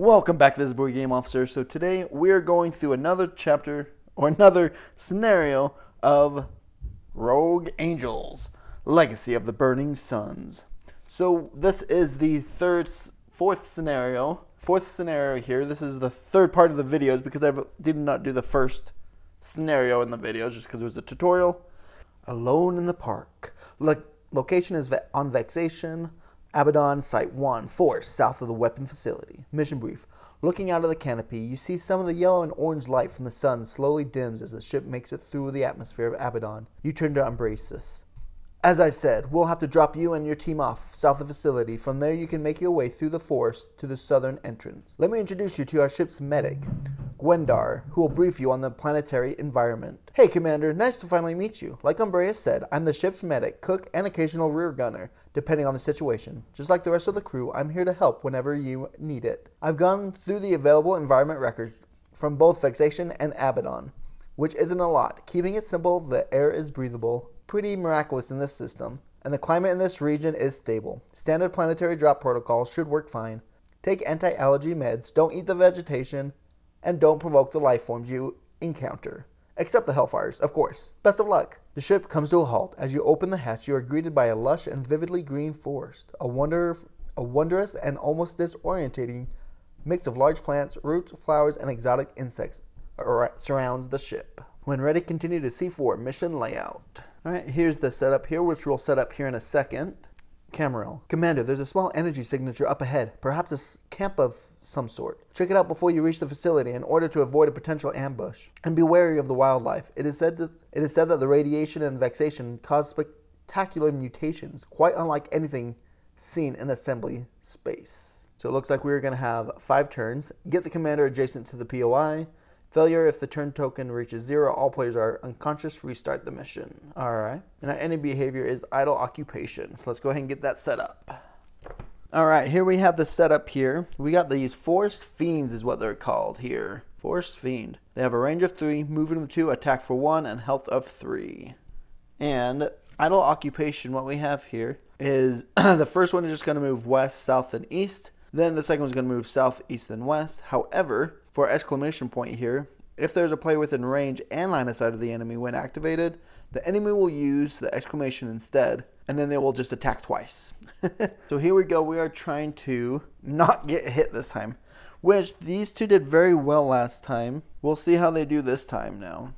Welcome back to this Board Game Officer. So today we are going through another chapter or another scenario of Rogue Angels, Legacy of the Burning Suns. So this is the third, fourth scenario, fourth scenario here. This is the third part of the videos because I did not do the first scenario in the videos just because it was a tutorial. Alone in the park. Lo- location is on Vexation. Abaddon Site 1, Force, south of the weapon facility. Mission brief. Looking out of the canopy, you see some of the yellow and orange light from the sun slowly dims as the ship makes it through the atmosphere of Abaddon. You turn to embrace. As I said, we'll have to drop you and your team off south of the facility. From there, you can make your way through the forest to the southern entrance. Let me introduce you to our ship's medic, Gwendar, who will brief you on the planetary environment. Hey, Commander, nice to finally meet you. Like Umbrea said, I'm the ship's medic, cook, and occasional rear gunner, depending on the situation. Just like the rest of the crew, I'm here to help whenever you need it. I've gone through the available environment records from both Vexation and Abaddon, which isn't a lot. Keeping it simple, the air is breathable, pretty miraculous in this system, and the climate in this region is stable. Standard planetary drop protocols should work fine. Take anti allergy meds, don't eat the vegetation, and don't provoke the life forms you encounter. Except the Hellfires, of course. Best of luck. The ship comes to a halt. As you open the hatch, you are greeted by a lush and vividly green forest. A wonder a wondrous and almost disorientating mix of large plants, roots, flowers, and exotic insects surrounds the ship. When ready, continue to C4 mission layout. All right, here's the setup here, which we'll set up here in a second. Camarel. Commander, there's a small energy signature up ahead, perhaps a camp of some sort. Check it out before you reach the facility in order to avoid a potential ambush. And be wary of the wildlife. It is said that, it is said that the radiation and vexation cause spectacular mutations, quite unlike anything seen in assembly space. So it looks like we're going to have five turns. Get the commander adjacent to the POI. Failure if the turn token reaches zero, all players are unconscious, restart the mission. All right. And our ending behavior is idle occupation. So let's go ahead and get that set up. All right, here we have the setup here. We got these Forest Fiends is what they're called here. Forest Fiend. They have a range of three, movement of two, attack for one, and health of three. And idle occupation, what we have here is the first one is just going to move west, south, and east. Then the second one's going to move south, east, and west. However, for exclamation point here, if there's a player within range and line of sight of the enemy when activated, the enemy will use the exclamation instead, and then they will just attack twice. so here we go. We are trying to not get hit this time, which these two did very well last time. We'll see how they do this time now.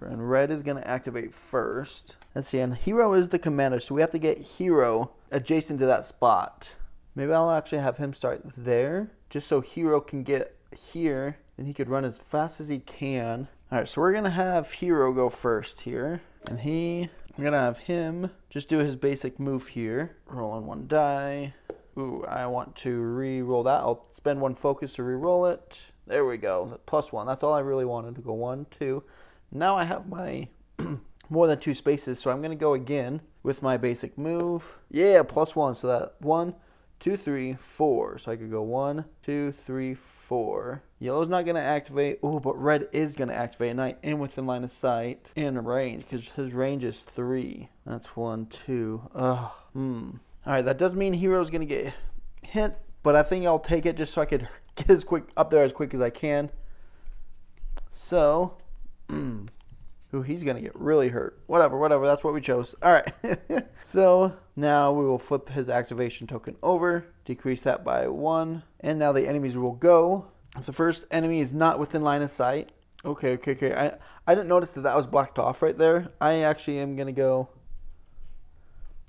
And red is going to activate first. Let's see, and hero is the commander, so we have to get hero adjacent to that spot. Maybe I'll actually have him start there, just so hero can get here, and he could run as fast as he can. All right, so we're gonna have Hero go first here, and he, I'm gonna have him just do his basic move here. Roll on one die. Ooh, I want to re-roll that. I'll spend one focus to re-roll it. There we go, plus one. That's all I really wanted to go one, two. Now I have my more than two spaces, so I'm gonna go again with my basic move. Yeah, plus one, so that one, two, three, four. So I could go one, two, three, four. Yellow's not going to activate. Oh, but red is going to activate. And I am within line of sight in range because his range is three. That's one, two. Ugh. Hmm. All right, that does mean hero's going to get hit, but I think I'll take it just so I could get as quick up there as quick as I can. So, Ooh, he's going to get really hurt. Whatever, whatever. That's what we chose. All right. so now we will flip his activation token over, decrease that by one. And now the enemies will go. If the first enemy is not within line of sight. Okay, okay, okay. I, I didn't notice that that was blocked off right there. I actually am going to go.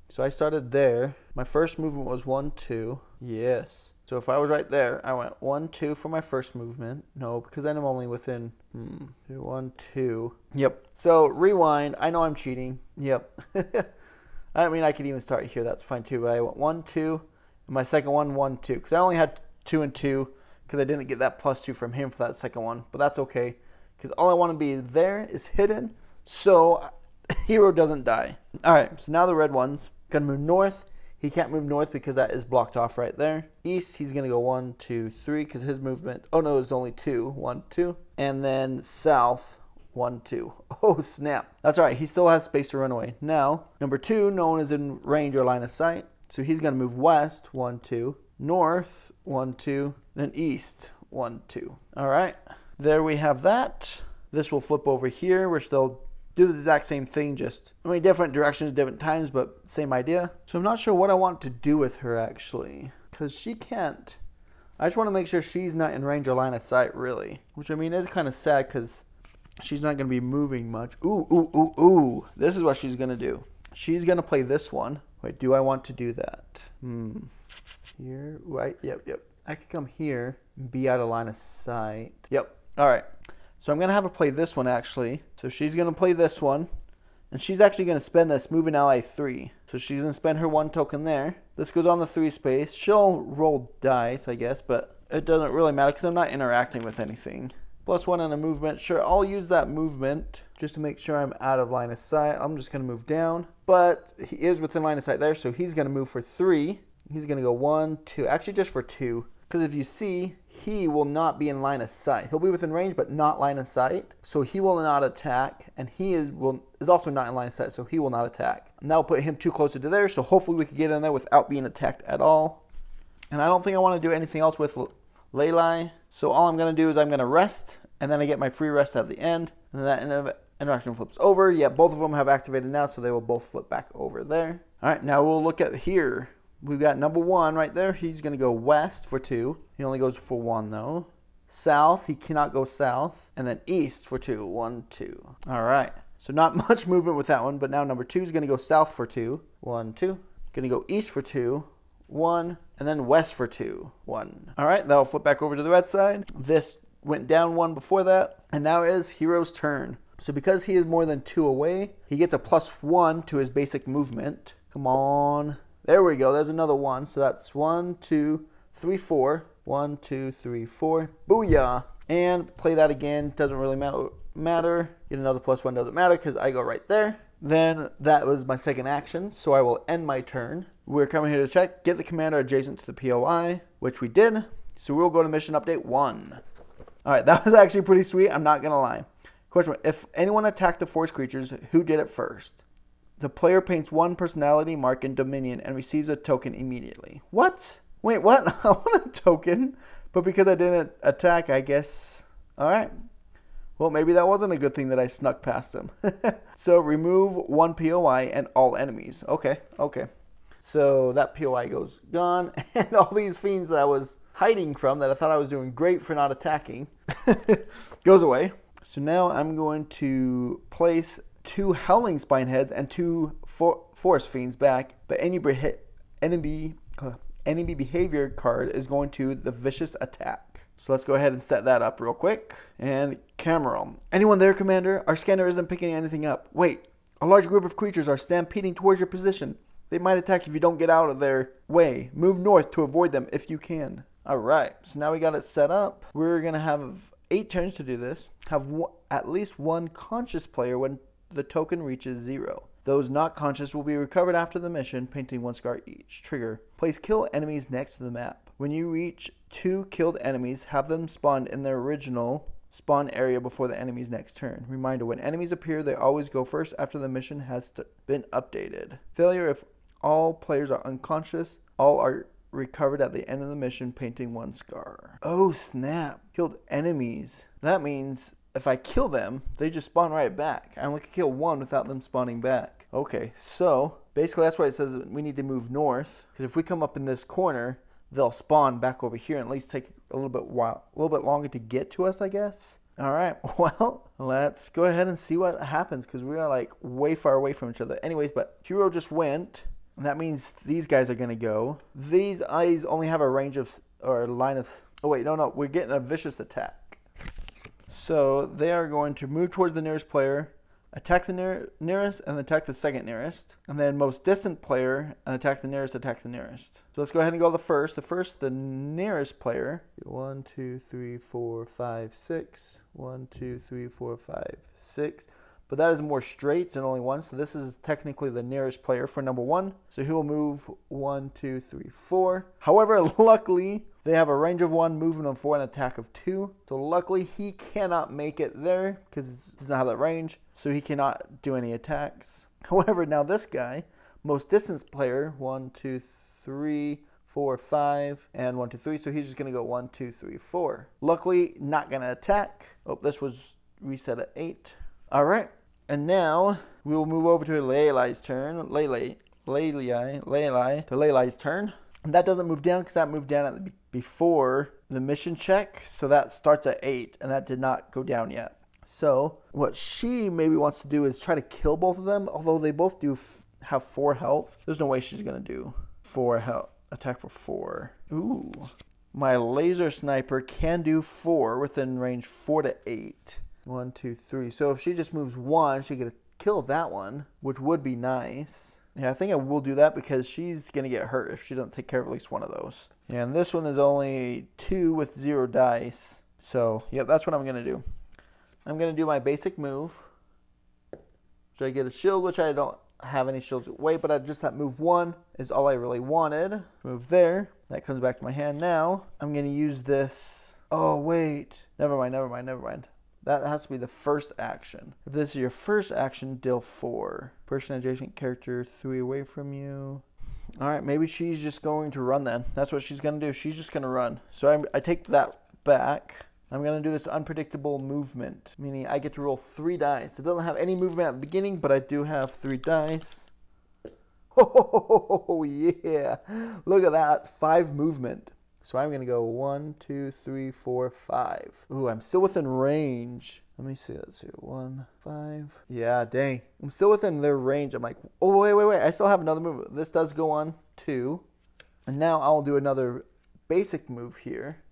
So I started there. My first movement was one, two. Yes. So if I was right there, I went one, two for my first movement. No, because then I'm only within Hmm. One, two. Yep. So rewind. I know I'm cheating. Yep. I mean, I could even start here. That's fine too. But I went one, two. And my second one, one, two. Because I only had two and two. Because I didn't get that plus two from him for that second one. But that's okay. Because all I want to be there is hidden. So hero doesn't die. All right. So now the red one's gonna move north. He can't move north because that is blocked off right there. East, he's going to go one, two, three because his movement. Oh no, it's only two. One, two. And then south, one, two. Oh, snap. That's all right. He still has space to run away. Now, number two, no one is in range or line of sight. So he's going to move west, one, two. North, one, two. Then east, one, two. All right, there we have that. This will flip over here. We're still do the exact same thing, just I mean different directions, different times, but same idea. So I'm not sure what I want to do with her actually, because she can't. I just want to make sure she's not in range or line of sight, really. Which I mean is kind of sad because she's not going to be moving much. Ooh, ooh, ooh, ooh. This is what she's going to do. She's going to play this one. Wait, do I want to do that? Hmm. Here, right? Yep, yep. I could come here and be out of line of sight. Yep. All right. So I'm going to have her play this one, actually. So she's going to play this one. And she's actually going to spend this moving ally 3. So she's going to spend her one token there. This goes on the 3 space. She'll roll dice, I guess, but it doesn't really matter because I'm not interacting with anything. Plus 1 on a movement. Sure, I'll use that movement just to make sure I'm out of line of sight. I'm just going to move down. But he is within line of sight there, so he's going to move for 3. He's going to go 1, 2. Actually, just for 2. Because if you see, he will not be in line of sight. He'll be within range, but not line of sight. So he will not attack, and he is will is also not in line of sight, so he will not attack. And that will put him too closer to there, so hopefully we can get in there without being attacked at all. And I don't think I want to do anything else with Lelai. So all I'm going to do is I'm going to rest, and then I get my free rest at the end. And that interaction flips over. Yeah, both of them have activated now, so they will both flip back over there. All right, now we'll look at here. We've got number one right there. He's going to go west for two. He only goes for one, though. South, he cannot go south. And then east for two. One, two. All right. So not much movement with that one, but now number two is going to go south for two. One, two. Going to go east for two. One. And then west for two. One. All right, that'll flip back over to the red side. This went down one before that. And now it is Hero's turn. So because he is more than two away, he gets a plus one to his basic movement. Come on. There we go. There's another one. So that's one, two, three, four. One, two, three, four. Booyah. And play that again. Doesn't really matter. matter. Get another plus one. Doesn't matter because I go right there. Then that was my second action. So I will end my turn. We're coming here to check. Get the commander adjacent to the POI, which we did. So we'll go to mission update one. All right, that was actually pretty sweet. I'm not going to lie. Question If anyone attacked the forest creatures, who did it first? The player paints one personality mark in Dominion and receives a token immediately. What? Wait, what? I want a token, but because I didn't attack, I guess. All right. Well, maybe that wasn't a good thing that I snuck past him. so remove one POI and all enemies. Okay, okay. So that POI goes gone, and all these fiends that I was hiding from that I thought I was doing great for not attacking goes away. So now I'm going to place two Howling Spine heads and two for- Forest Fiends back, but any enemy uh, enemy behavior card is going to the Vicious Attack. So let's go ahead and set that up real quick. And Cameron. Anyone there, Commander? Our scanner isn't picking anything up. Wait, a large group of creatures are stampeding towards your position. They might attack if you don't get out of their way. Move north to avoid them if you can. All right, so now we got it set up. We're gonna have eight turns to do this. Have at least one conscious player when the token reaches zero. Those not conscious will be recovered after the mission, painting one scar each. Trigger. Place kill enemies next to the map. When you reach two killed enemies, have them spawn in their original spawn area before the enemy's next turn. Reminder, when enemies appear, they always go first after the mission has been updated. Failure if all players are unconscious, all are recovered at the end of the mission, painting one scar. Oh snap. Killed enemies. That means if I kill them, they just spawn right back. I only can kill one without them spawning back. Okay, so basically that's why it says we need to move north. Because if we come up in this corner, they'll spawn back over here and at least take a little bit while, a little bit longer to get to us, I guess. All right, well, let's go ahead and see what happens because we are like way far away from each other. Anyways, but Hero just went. And that means these guys are going to go. These eyes only have a range of, or a line of, oh wait, no, no, we're getting a vicious attack. So they are going to move towards the nearest player, attack the near, nearest, and attack the second nearest. And then most distant player, and attack the nearest, attack the nearest. So let's go ahead and go the first. The first, the nearest player. One, two, three, four, five, six. One, two, three, four, five, six but that is more straights and only one. So this is technically the nearest player for number one. So he will move one, two, three, four. However, luckily, they have a range of one, movement of four, and attack of two. So luckily, he cannot make it there because he doesn't have that range. So he cannot do any attacks. However, now this guy, most distance player, one, two, three, four, five, and one, two, three. So he's just gonna go one, two, three, four. Luckily, not gonna attack. Oh, this was reset at eight. All right, and now we will move over to Leylai's turn. Leylai, Leylai, Leylai, to Leylai's turn. And that doesn't move down because that moved down at the, before the mission check. So that starts at eight, and that did not go down yet. So what she maybe wants to do is try to kill both of them. Although they both do have four health, there's no way she's gonna do four health attack for four. Ooh. My laser sniper can do four within range four to eight. One, two, three. So if she just moves one, she could kill that one, which would be nice. Yeah, I think I will do that because she's going to get hurt if she doesn't take care of at least one of those. And this one is only two with zero dice. So, yep, that's what I'm going to do. I'm going to do my basic move. Should I get a shield, which I don't have any shields wait but I just that move one is all I really wanted move there that comes back to my hand now I'm gonna use this oh wait never mind never mind never mind that has to be the first action if this is your first action deal four person adjacent character three away from you all right maybe she's just going to run then that's what she's gonna do she's just gonna run so I'm, I take that back I'm going to do this unpredictable movement, meaning I get to roll three dice. It doesn't have any movement at the beginning, but I do have three dice. Oh, yeah. Look at that. That's five movement. So I'm going to go one, two, three, four, five. Ooh, I'm still within range. Let me see. Let's see. One, five. Yeah, dang. I'm still within their range. I'm like, oh, wait, wait, wait. I still have another move. This does go on two. And now I'll do another basic move here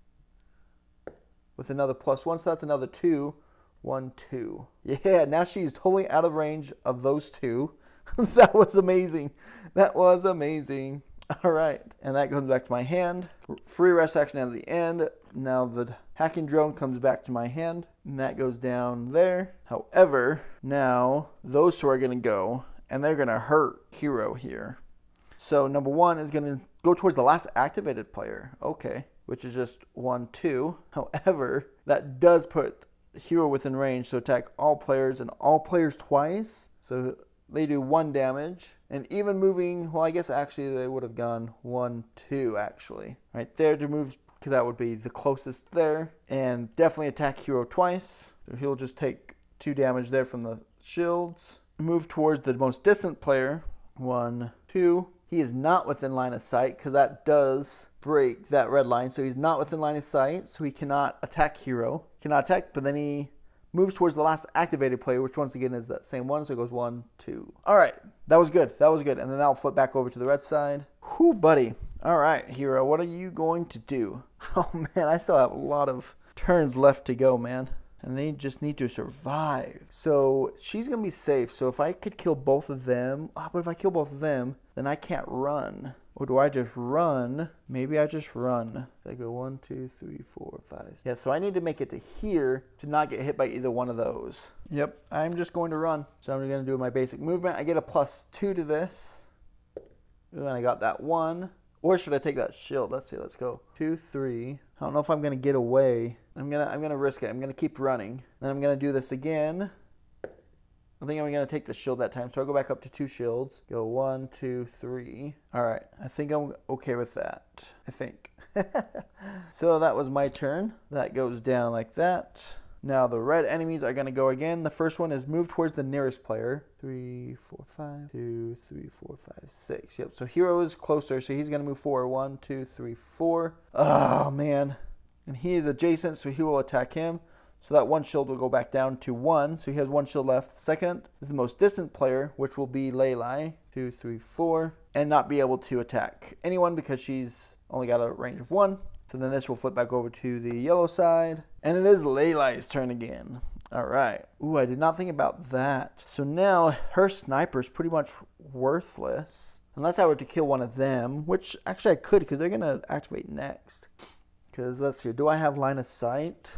with another plus one. So that's another two. One, two. Yeah, now she's totally out of range of those two. that was amazing. That was amazing. All right. And that comes back to my hand. Free rest action at the end. Now the hacking drone comes back to my hand. And that goes down there. However, now those two are going to go. And they're going to hurt Hero here. So number one is going to go towards the last activated player. Okay which is just 1 2. However, that does put hero within range, so attack all players and all players twice. So they do 1 damage. And even moving, well, I guess actually they would have gone 1 2 actually. Right there to move, because that would be the closest there. And definitely attack hero twice. So he'll just take 2 damage there from the shields. Move towards the most distant player. 1 2. He is not within line of sight because that does break that red line. So he's not within line of sight, so he cannot attack hero. Cannot attack, but then he moves towards the last activated player, which once again is that same one. So it goes one, two. All right, that was good. That was good. And then I'll flip back over to the red side. Whoo, buddy. All right, hero, what are you going to do? Oh man, I still have a lot of turns left to go, man. And they just need to survive. So she's gonna be safe. So if I could kill both of them, oh, but if I kill both of them, then I can't run. Do I just run? Maybe I just run. I go one, two, three, four, five. Yeah, so I need to make it to here to not get hit by either one of those. Yep, I'm just going to run. So I'm going to do my basic movement. I get a plus two to this. Ooh, and I got that one. Or should I take that shield? Let's see. Let's go. Two, three. I don't know if I'm gonna get away. I'm gonna I'm gonna risk it. I'm gonna keep running. Then I'm gonna do this again. I think I'm going to take the shield that time. So I'll go back up to two shields. Go one, two, three. All right. I think I'm okay with that. I think. so that was my turn. That goes down like that. Now the red enemies are to go again. The first one is move towards the nearest player. Three, four, five, two, three, four, five, six. Yep. So hero is closer, so he's to move forward. One, two, three, four. Oh man. And he is adjacent, so he will attack him. So that one shield will go back down to one. So he has one shield left. Second is the most distant player, which will be Leylai. Two, three, four. And not be able to attack anyone because she's only got a range of one. So then this will flip back over to the yellow side. And it is Leylai's turn again. All right. Ooh, I did not think about that. So now her sniper is pretty much worthless. Unless I were to kill one of them, which actually I could because they're going to activate next. Because let's see, do I have line of sight?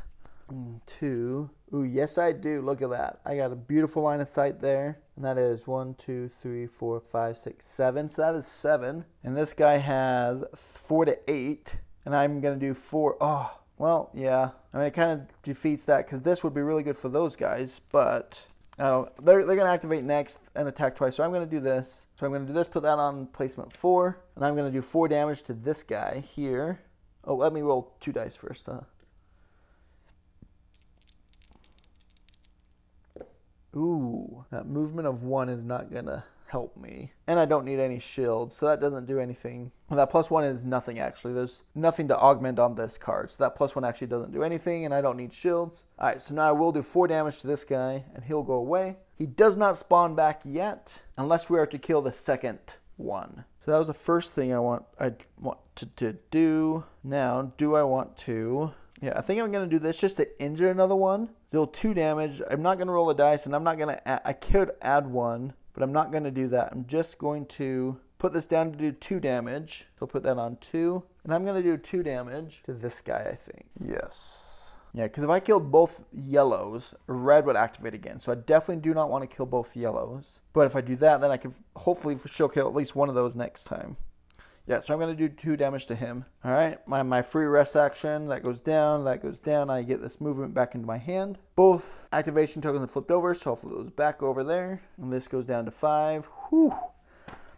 Two. Ooh, yes, I do. Look at that. I got a beautiful line of sight there. And that is one, two, three, four, five, six, seven. So that is seven. And this guy has four to eight. And I'm going to do four. Oh, well, yeah. I mean, it kind of defeats that because this would be really good for those guys. But Oh, they're, they're going to activate next and attack twice. So I'm going to do this. So I'm going to do this, put that on placement four. And I'm going to do four damage to this guy here. Oh, let me roll two dice first. Huh? Ooh, that movement of one is not going to help me. And I don't need any shields, so that doesn't do anything. That plus one is nothing actually. There's nothing to augment on this card. So that plus one actually doesn't do anything, and I don't need shields. Alright, so now I will do four damage to this guy, and he'll go away. He does not spawn back yet, unless we are to kill the second one. So that was the first thing I want I want to, to do. Now, do I want to yeah, I think I'm going to do this just to injure another one. Deal two damage. I'm not going to roll a dice, and I'm not going to. I could add one, but I'm not going to do that. I'm just going to put this down to do two damage. So put that on two. And I'm going to do two damage to this guy, I think. Yes. Yeah, because if I killed both yellows, red would activate again. So I definitely do not want to kill both yellows. But if I do that, then I can hopefully sure kill at least one of those next time. Yeah, so I'm going to do two damage to him. All right, my, my free rest action, that goes down, that goes down. I get this movement back into my hand. Both activation tokens are flipped over, so I'll flip those back over there. And this goes down to five. Whew.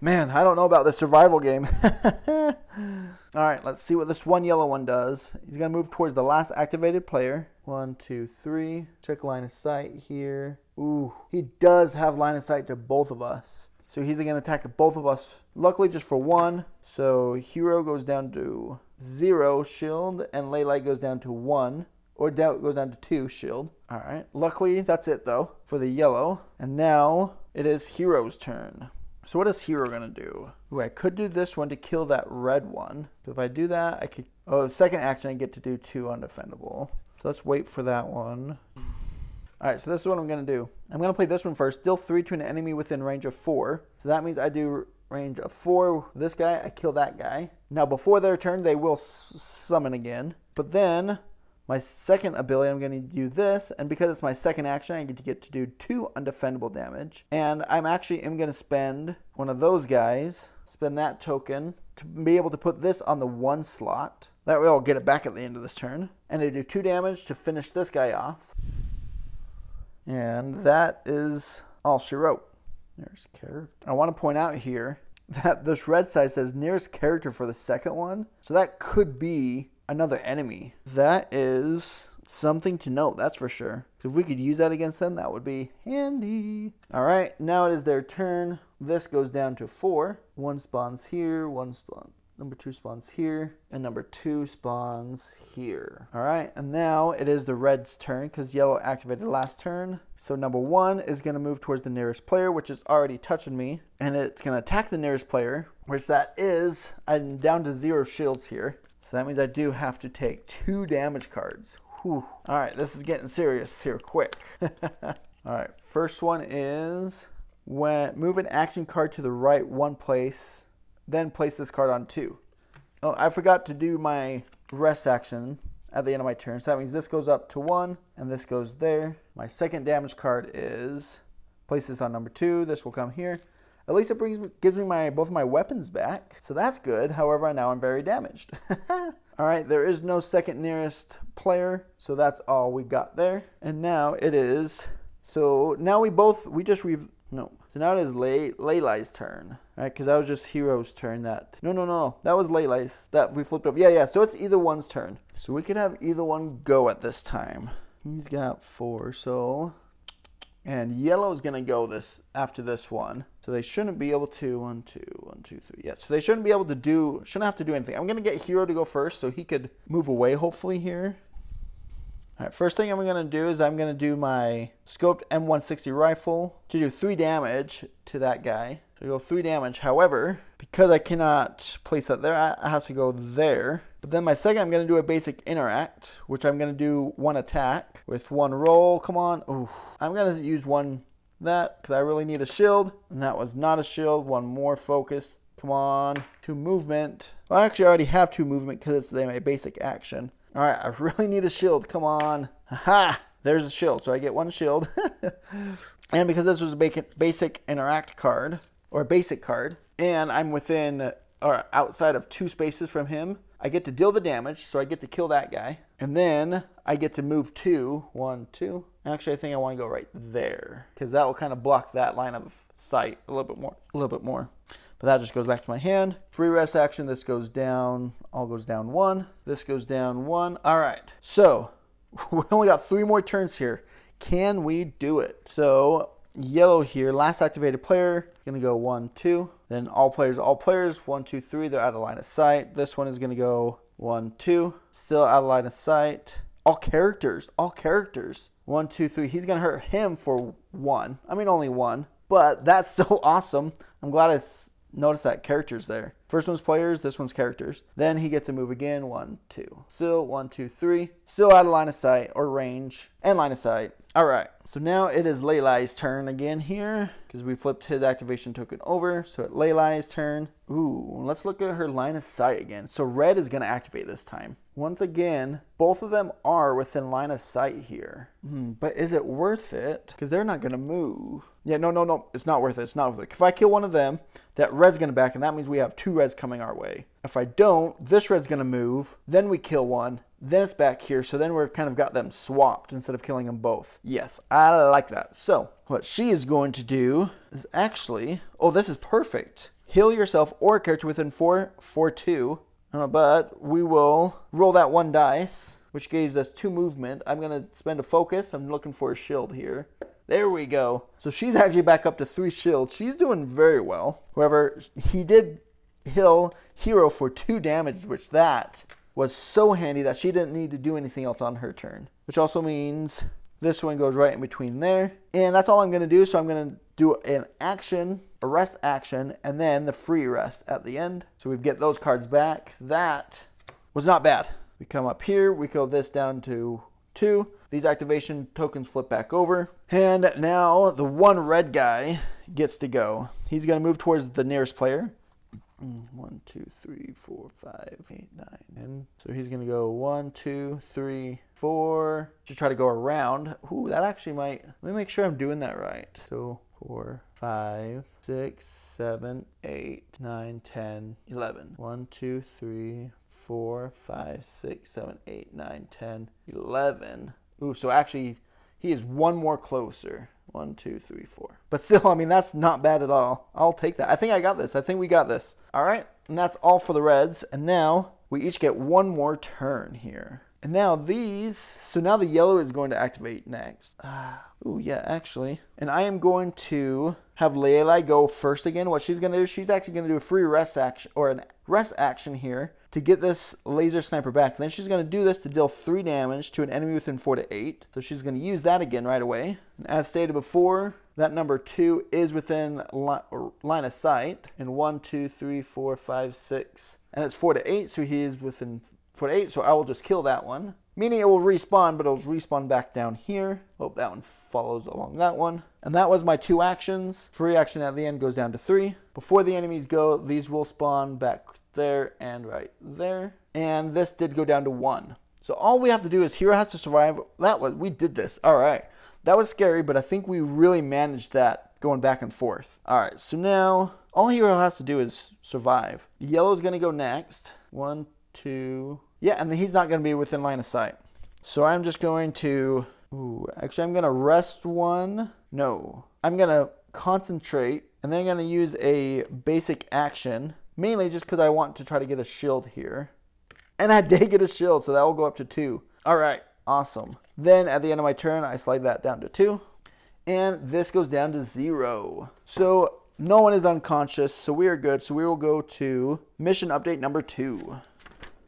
Man, I don't know about the survival game. All right, let's see what this one yellow one does. He's going to move towards the last activated player. One, two, three. Check line of sight here. Ooh, he does have line of sight to both of us. So he's going to attack both of us. Luckily, just for one. So hero goes down to zero shield, and Leyline goes down to one. Or down, goes down to two shield. All right. Luckily, that's it though for the yellow. And now it is hero's turn. So what is hero gonna do? Ooh, I could do this one to kill that red one. So if I do that, I could. Oh, the second action I get to do two undefendable. So let's wait for that one. All right, so this is what I'm to do. I'm to play this one first. Deal 3 to an enemy within range of 4. So that means I do range of 4. This guy, I kill that guy. Now, before their turn, they will summon again. But then, my second ability, I'm to do this. And because it's my second action, I get to get to do 2 undefendable damage. And I'm actually am to spend one of those guys, spend that token, to be able to put this on the 1 slot. That way I'll get it back at the end of this turn. And I do 2 damage to finish this guy off. And that is all she wrote. Nearest character. I want to point out here that this red side says nearest character for the second one. So that could be another enemy. That is something to note, that's for sure. If we could use that against them, that would be handy. All right, now it is their turn. This goes down to four. One spawns here, one spawn Number two spawns here, and number two spawns here. All right, and now it is the red's turn because yellow activated last turn. So number one is gonna move towards the nearest player, which is already touching me, and it's gonna attack the nearest player, which that is, I'm down to zero shields here. So that means I do have to take two damage cards. Whew. All right, this is getting serious here quick. All right, first one is when move an action card to the right one place then place this card on two. Oh, I forgot to do my rest action at the end of my turn. So that means this goes up to one and this goes there. My second damage card is place this on number two. This will come here. At least it brings gives me my both of my weapons back. So that's good. However, now I'm very damaged. all right, there is no second nearest player. So that's all we got there. And now it is so now we both we just re no. So now it is Lay Leyline's turn. Right, because that was just Hero's turn. That no, no, no, that was Leyline's. That we flipped up. Yeah, yeah. So it's either one's turn. So we can have either one go at this time. He's got four. So and yellow's gonna go this after this one. So they shouldn't be able to one, two, one, two, three. Yeah. So they shouldn't be able to do. Shouldn't have to do anything. I'm gonna get Hero to go first, so he could move away. Hopefully here. All right, first thing I'm to do is I'm to do my scoped M160 rifle to do 3 damage to that guy. So go 3 damage. However, because I cannot place that there, I have to go there. But then my second, I'm going to do a basic interact, which I'm going to do one attack with one roll. Come on. Ooh. I'm going to use one that because I really need a shield. And that was not a shield. One more focus. Come on. Two movement. Well, actually, I already have two movement because it's my basic action. All right, I really need a shield. Come on. Ha! There's a shield. So I get one shield. and because this was a basic interact card, or a basic card, and I'm within or outside of two spaces from him, I get to deal the damage, so I get to kill that guy. And then I get to move two, one, two. Actually, I think I want to go right there because that will kind of block that line of sight a little bit more, a little bit more. But that just goes back to my hand. Free rest action, this goes down, all goes down one. This goes down one. All right, so we only got three more turns here. Can we do it? So yellow here, last activated player, gonna go one, two. Then all players, all players, one, two, three, they're out of line of sight. This one is gonna go one, two, still out of line of sight. All characters, all characters. One, two, three. He's gonna hurt him for one. I mean, only one, but that's so awesome. I'm glad I noticed that characters there. First one's players, this one's characters. Then he gets to move again. One, two. Still, one, two, three. Still out of line of sight or range and line of sight. All right, so now it is Leylai's turn again here because we flipped his activation token over. So at Leylai's turn, ooh, let's look at her line of sight again. So red is going to activate this time. Once again, both of them are within line of sight here. Hmm, but is it worth it? Because they're not going to move. Yeah, no, no, no, it's not worth it. It's not worth it. If I kill one of them, that red's going to back, and that means we have two reds coming our way. If I don't, this red's going to move, then we kill one, then it's back here, so then we're kind of got them swapped instead of killing them both. Yes, I like that. So, what she is going to do is actually, oh, this is perfect. Heal yourself or character within 4, 4, 2. Uh, but we will roll that one dice, which gives us two movement. I'm going to spend a focus. I'm looking for a shield here. There we go. So she's actually back up to three shields. She's doing very well. However, he did heal hero for two damage, which that was so handy that she didn't need to do anything else on her turn. Which also means this one goes right in between there. And that's all I'm going to do. So I'm going to do an action, a rest action, and then the free rest at the end. So we get those cards back. That was not bad. We come up here, we go this down to two. These activation tokens flip back over. And now the one red guy gets to go. He's going to move towards the nearest player. Mm, one, two, three, four, five, eight, nine, ten. So he's gonna go one, two, three, four. Just try to go around. Ooh, that actually might. Let me make sure I'm doing that right. So four, five, six, seven, eight, nine, ten, eleven. One, two, three, four, five, six, seven, eight, nine, ten, eleven. Ooh, so actually, he is one more closer. One, two, three, four. But still, I mean, that's not bad at all. I'll take that. I think I got this. I think we got this. All right. And that's all for the Reds. And now we each get one more turn here. And now these, so now the yellow is going to activate next. Uh, oh yeah, actually. And I am going to have Leylai go first again. What she's going to do, she's actually going to do a free rest action, or a rest action here to get this laser sniper back. Then she's going to do this to deal 3 damage to an enemy within 4 to 8. So she's going to use that again right away. And as stated before, that number 2 is within li line of sight. And 1, 2, 3, 4, 5, 6. And it's 4 to 8, so he is within 4 to 8. So I will just kill that one. Meaning it will respawn, but it'll respawn back down here. Hope that one follows along that one. And that was my two actions. Free action at the end goes down to 3. Before the enemies go, these will spawn back there, and right there. And this did go down to one. So all we have to do is hero has to survive. That was, we did this. All right. That was scary, but I think we really managed that going back and forth. All right, so now all hero has to do is survive. Yellow's gonna go next. One, two, yeah, and he's not gonna be within line of sight. So I'm just going to, ooh, actually I'm gonna rest one. No, I'm gonna concentrate, and then I'm gonna use a basic action Mainly just because I want to try to get a shield here. And I did get a shield, so that will go up to two. All right, awesome. Then at the end of my turn, I slide that down to two. And this goes down to zero. So no one is unconscious, so we are good. So we will go to mission update number two.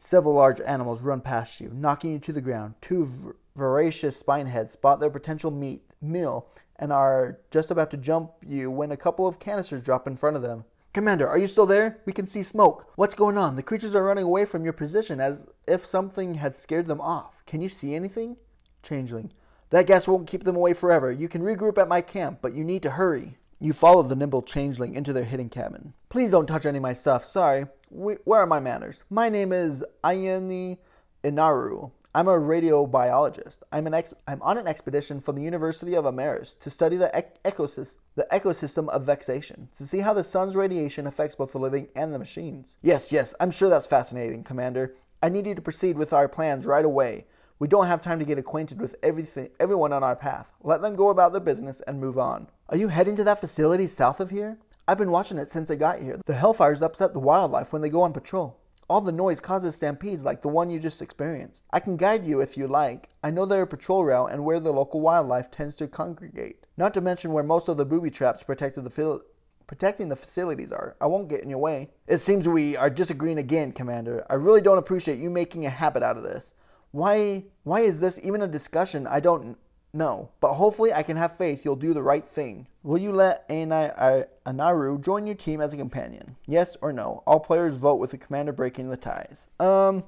Several large animals run past you, knocking you to the ground. Two voracious spineheads spot their potential meat meal and are just about to jump you when a couple of canisters drop in front of them. Commander, are you still there? We can see smoke. What's going on? The creatures are running away from your position as if something had scared them off. Can you see anything? Changeling. That gas won't keep them away forever. You can regroup at my camp, but you need to hurry. You follow the nimble changeling into their hidden cabin. Please don't touch any of my stuff. Sorry. We, where are my manners? My name is Ayani Inaru. I'm a radiobiologist. I'm an ex- I'm on an expedition from the University of Amaris to study the ec- ecosystem the ecosystem of vexation to see how the sun's radiation affects both the living and the machines. Yes, yes, I'm sure that's fascinating, Commander. I need you to proceed with our plans right away. We don't have time to get acquainted with everything everyone on our path. Let them go about their business and move on. Are you heading to that facility south of here? I've been watching it since I got here. The Hellfires upset the wildlife when they go on patrol. All the noise causes stampedes like the one you just experienced. I can guide you if you like. I know their patrol route and where the local wildlife tends to congregate. Not to mention where most of the booby traps protected the protecting the facilities are. I won't get in your way. It seems we are disagreeing again, Commander. I really don't appreciate you making a habit out of this. Why why is this even a discussion? I don't know. But hopefully I can have faith you'll do the right thing. Will you let Anaru join your team as a companion? Yes or no? All players vote with the commander breaking the ties. Um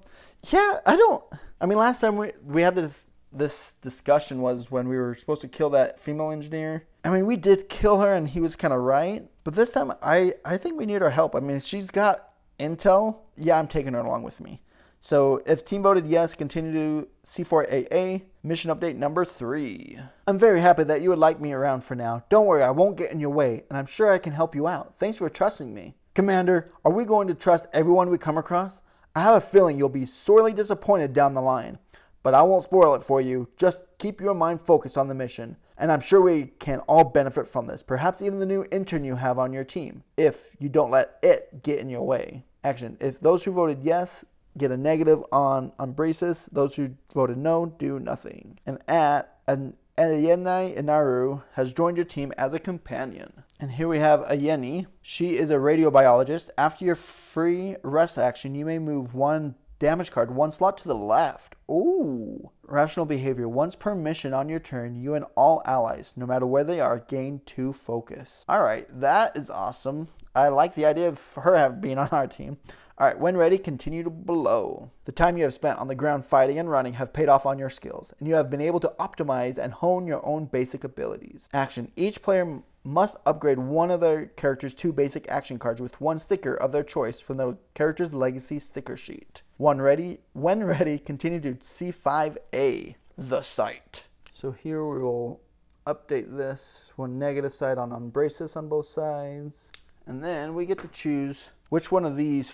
yeah, I don't I mean last time we we had this this discussion was when we were supposed to kill that female engineer. I mean, we did kill her and he was kind of right. But this time I I think we need her help. I mean, she's got intel. Yeah, I'm taking her along with me. So if team voted yes, continue to C4AA, mission update number three. I'm very happy that you would like me around for now. Don't worry, I won't get in your way, and I'm sure I can help you out. Thanks for trusting me. Commander, are we going to trust everyone we come across? I have a feeling you'll be sorely disappointed down the line, but I won't spoil it for you. Just keep your mind focused on the mission, and I'm sure we can all benefit from this, perhaps even the new intern you have on your team, if you don't let it get in your way. Action. If those who voted yes get a negative on, on braces. Those who voted no do nothing. And at an Ayeni Inaru has joined your team as a companion. And here we have Ayeni. She is a radiobiologist. After your free rest action, you may move one damage card one slot to the left. Ooh. Rational behavior. Once per mission on your turn, you and all allies, no matter where they are, gain two focus. Alright, that is awesome. I like the idea of her being on our team. All right, when ready, continue to below. The time you have spent on the ground fighting and running have paid off on your skills, and you have been able to optimize and hone your own basic abilities. Action. Each player must upgrade one of their character's two basic action cards with one sticker of their choice from the character's legacy sticker sheet. One ready, when ready, continue to C5A, the site. So here we will update this one negative side on Unbraces on both sides. And then we get to choose which one of these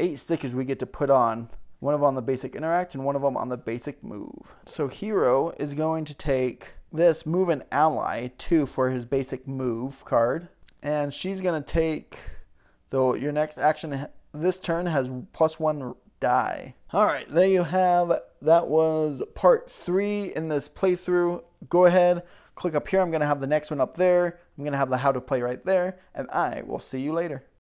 eight stickers we get to put on. One of them on the basic interact and one of them on the basic move. So Hero is going to take this move an ally two for his basic move card. And she's going to take, though your next action this turn has plus one die. All right, there you have. That was part three in this playthrough. Go ahead, click up here. I'm going to have the next one up there. I'm going to have the how to play right there. And I will see you later.